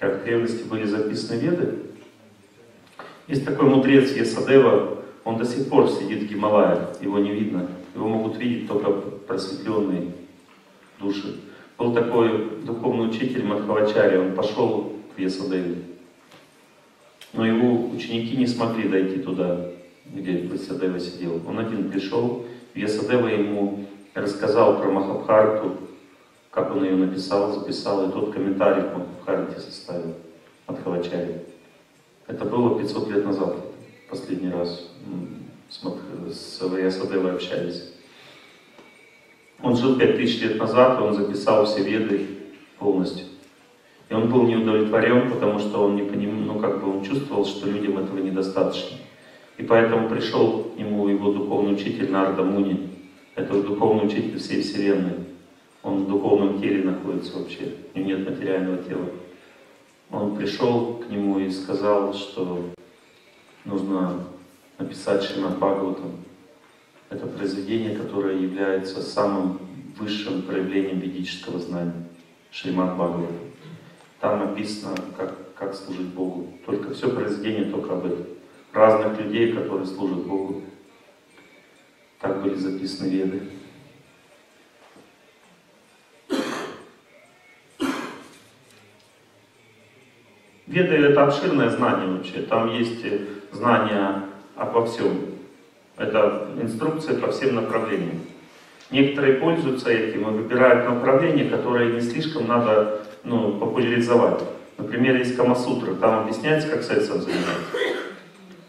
как в древности были записаны веды. Есть такой мудрец Есадева, он до сих пор сидит в Гималаях, его не видно. Его могут видеть только просветленные души. Был такой духовный учитель Мадхавачари, он пошел в Есадеве. Но его ученики не смогли дойти туда, где Есадева сидел. Он один пришел, Вьясадева ему рассказал про Махабхарту, как он ее написал, записал, и тот комментарий к Махабхарте составил от Хавачари. Это было 500 лет назад, последний раз с, с Вьясадевой общались. Он жил 5000 лет назад, он записал все веды полностью. И он был не удовлетворен, потому что он не поним... ну, как бы он чувствовал, что людям этого недостаточно. И поэтому пришел к нему его духовный учитель Нарда Муни. Это духовный учитель всей Вселенной. Он в духовном теле находится вообще, у него нет материального тела. Он пришел к нему и сказал, что нужно написать Шримад Бхагаватам. Это произведение, которое является самым высшим проявлением ведического знания. Шримад Бхагаватам. Там написано, как, как служить Богу. Только все произведение только об этом разных людей, которые служат Богу. Так были записаны веды. Веды это обширное знание вообще. Там есть знания обо всем. Это инструкция по всем направлениям. Некоторые пользуются этим и выбирают направление, которое не слишком надо ну, популяризовать. Например, есть Камасутра, там объясняется, как сексом заниматься.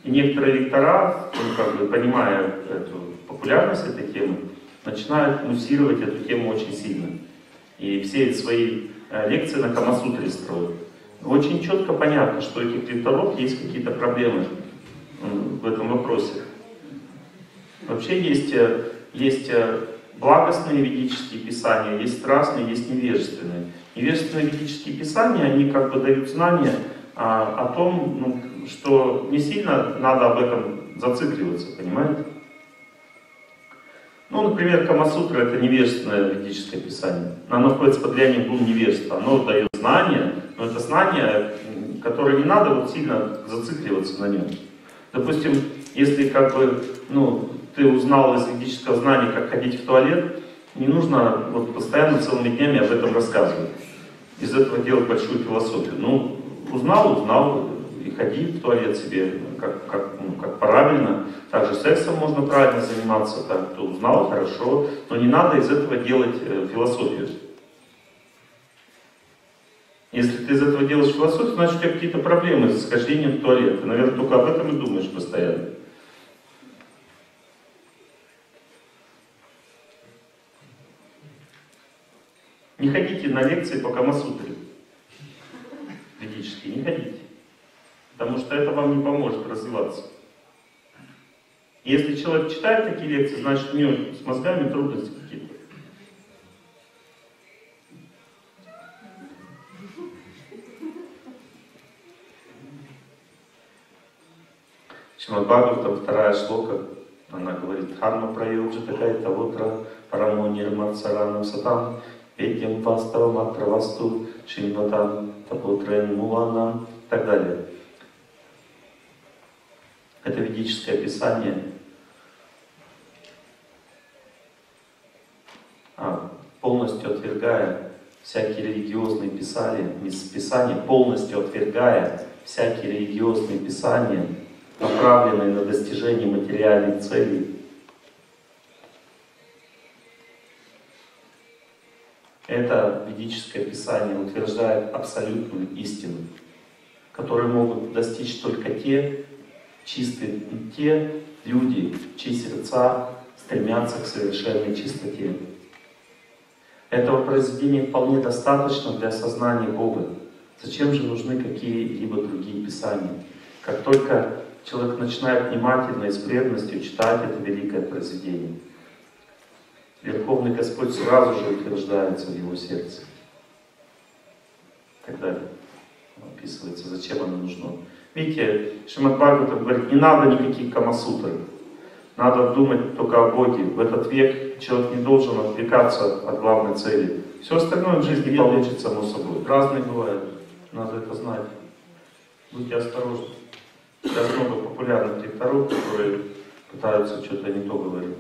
И некоторые лектора, ну, как бы, понимая эту популярность этой темы, начинают муссировать эту тему очень сильно. И все свои э, лекции на Камасутре строят. Очень четко понятно, что у этих лекторов есть какие-то проблемы в этом вопросе. Вообще есть, э, есть э, благостные ведические писания, есть страстные, есть невежественные. Невежественные ведические писания, они как бы дают знания а, о том, ну, что не сильно надо об этом зацикливаться, понимаете? Ну, например, Камасутра это невежественное ведическое писание. Оно находится под влиянием двум невежества. Оно дает знания, но это знания, которые не надо вот сильно зацикливаться на нем. Допустим, если как бы, ну, ты узнал из ведического знания, как ходить в туалет, не нужно вот постоянно целыми днями об этом рассказывать. Из этого делать большую философию. Ну, узнал, узнал, и ходи в туалет себе, как, как, ну, как правильно. Также сексом можно правильно заниматься, так, кто узнал, хорошо, но не надо из этого делать э, философию. Если ты из этого делаешь философию, значит у тебя какие-то проблемы с хождением в туалет. Ты, наверное, только об этом и думаешь постоянно. Не ходите на лекции по Камасутре. Ведические, не ходите. Потому что это вам не поможет развиваться. Если человек читает такие лекции, значит у него с мозгами трудности Шримад Бхагаватам, вторая шлока, она говорит, Харма прайоджа такая тавотра, парамо нирмарцаранам сатам, ведьям ваставам атравасту, шинватам, тапотрен муланам и так далее. Это ведическое писание. А, полностью отвергая всякие религиозные писания, писания, полностью отвергая всякие религиозные писания, направленные на достижение материальных целей. Это ведическое писание утверждает абсолютную истину, которую могут достичь только те, чистые те люди, чьи сердца стремятся к совершенной чистоте. Этого произведения вполне достаточно для осознания Бога. Зачем же нужны какие-либо другие писания? Как только человек начинает внимательно и с преданностью читать это великое произведение, Верховный Господь сразу же утверждается в его сердце. Так далее. Описывается, зачем оно нужно. Видите, Шимат Бхагаватам говорит, не надо никаких камасутры. Надо думать только о Боге. В этот век человек не должен отвлекаться от главной цели. Все остальное в жизни получится само собой. Разные бывают. Надо это знать. Будьте осторожны. Сейчас много популярных докторов, которые пытаются что-то не то говорить.